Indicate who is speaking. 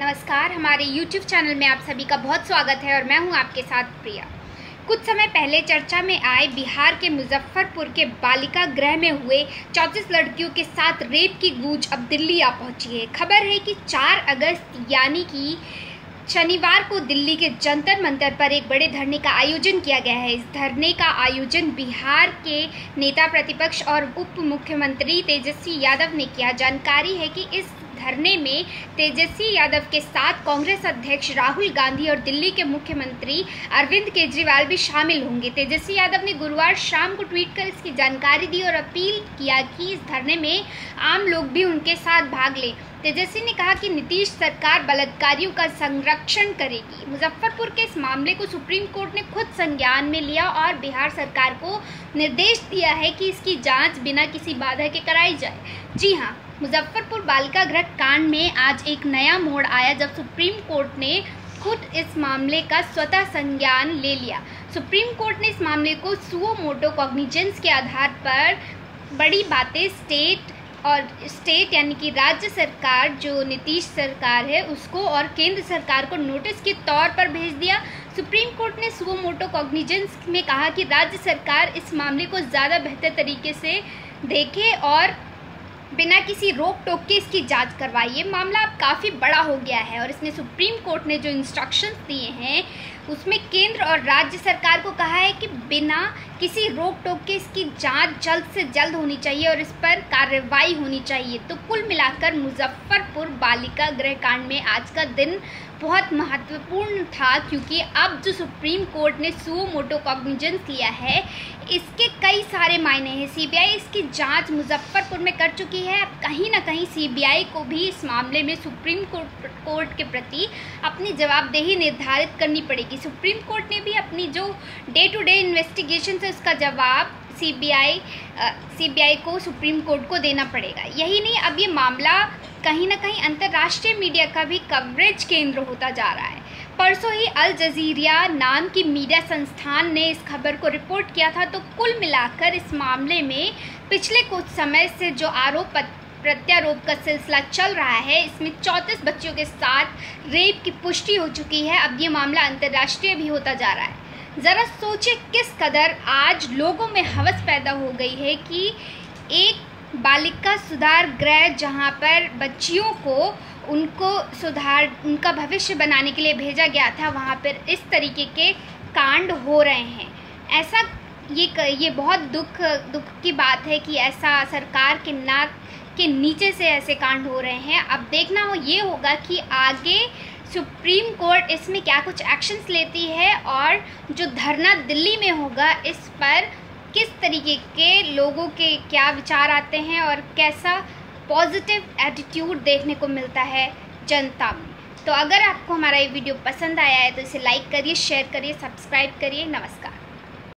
Speaker 1: नमस्कार, हमारे YouTube channel में आप सभी का बहुत स्वागत है और मैं हूँ आपके साथ प्रिया। कुछ समय पहले चर्चा में आए बिहार के मुजफ्फरपुर के बालिका गृह में हुए चौंतीस लड़कियों के साथ रेप की गूंज अब दिल्ली आ पहुँची है। खबर है कि 4 अगस्त यानी कि शनिवार को दिल्ली के जंतर मंतर पर एक बड़े धरने का आयोजन किया गया है। इस धरने का आयोजन बिहार के नेता प्रतिपक्ष और उप मुख्यमंत्री तेजस्वी यादव ने किया। जानकारी है कि इस धरने में तेजस्वी यादव के साथ कांग्रेस अध्यक्ष राहुल गांधी और दिल्ली के मुख्यमंत्री अरविंद केजरीवाल भी शामिल होंगे। तेजस्वी यादव ने गुरुवार शाम को ट्वीट कर इसकी जानकारी दी और अपील किया कि इस धरने में आम लोग भी उनके साथ भाग लें। तेजस्वी ने कहा कि नीतीश सरकार बलात्कारियों का संरक्षण करेगी। मुजफ्फरपुर के इस मामले को सुप्रीम कोर्ट ने खुद संज्ञान में लिया और बिहार सरकार को निर्देश दिया है कि इसकी जाँच बिना किसी बाधा के कराई जाए। जी हाँ मुजफ्फरपुर बालिका गृह कांड में आज एक नया मोड़ आया जब सुप्रीम कोर्ट ने खुद इस मामले का स्वतः संज्ञान ले लिया। सुप्रीम कोर्ट ने इस मामले को सुओ मोटो कॉग्निजेंस के आधार पर बड़ी बातें स्टेट और स्टेट यानी कि राज्य सरकार, जो नीतीश सरकार है, उसको और केंद्र सरकार को नोटिस के तौर पर भेज दिया। सुप्रीम कोर्ट ने सुओ मोटो कॉग्निजेंस में कहा कि राज्य सरकार इस मामले को ज़्यादा बेहतर तरीके से देखे और बिना किसी रोक टोक के इसकी जाँच करवाई ये मामला अब काफ़ी बड़ा हो गया है और इसमें सुप्रीम कोर्ट ने जो इंस्ट्रक्शंस दिए हैं, उसमें केंद्र और राज्य सरकार को कहा है कि बिना किसी रोक टोक के इसकी जाँच जल्द से जल्द होनी चाहिए और इस पर कार्रवाई होनी चाहिए। तो कुल मिलाकर मुजफ्फरपुर बालिका गृह कांड में आज का दिन बहुत महत्वपूर्ण था क्योंकि अब जो सुप्रीम कोर्ट ने सुओ मोटो कॉग्निजेंस लिया है, इसके कई सारे मायने हैं। सीबीआई इसकी जाँच मुजफ्फरपुर में कर चुकी है। अब कहीं ना कहीं सीबीआई को भी इस मामले में सुप्रीम कोर्ट कोर्ट के प्रति अपनी जवाबदेही निर्धारित करनी पड़ेगी। सुप्रीम कोर्ट ने भी अपनी जो डे टू डे इन्वेस्टिगेशन से उसका जवाब सीबीआई सीबीआई को सुप्रीम कोर्ट को देना पड़ेगा। यही नहीं, अब ये मामला कहीं ना कहीं अंतर्राष्ट्रीय मीडिया का भी कवरेज केंद्र होता जा रहा है। परसों ही अल जजीरिया नाम की मीडिया संस्थान ने इस खबर को रिपोर्ट किया था तो कुल मिलाकर इस मामले में पिछले कुछ समय से जो आरोप प्रत्यारोप का सिलसिला चल रहा है, इसमें चौंतीस बच्चों के साथ रेप की पुष्टि हो चुकी है। अब ये मामला अंतर्राष्ट्रीय भी होता जा रहा है। ज़रा सोचे किस कदर आज लोगों में हवस पैदा हो गई है कि एक बालिका सुधार गृह जहाँ पर बच्चियों को उनको सुधार, उनका भविष्य बनाने के लिए भेजा गया था, वहाँ पर इस तरीके के कांड हो रहे हैं। ऐसा ये ये बहुत दुख दुख की बात है कि ऐसा सरकार के नाक के नीचे से ऐसे कांड हो रहे हैं। अब देखना हो, ये होगा कि आगे सुप्रीम कोर्ट इसमें क्या कुछ एक्शंस लेती है और जो धरना दिल्ली में होगा, इस पर किस तरीके के लोगों के क्या विचार आते हैं और कैसा पॉजिटिव एटीट्यूड देखने को मिलता है जनता में। तो अगर आपको हमारा ये वीडियो पसंद आया है तो इसे लाइक करिए शेयर करिए सब्सक्राइब करिए। नमस्कार।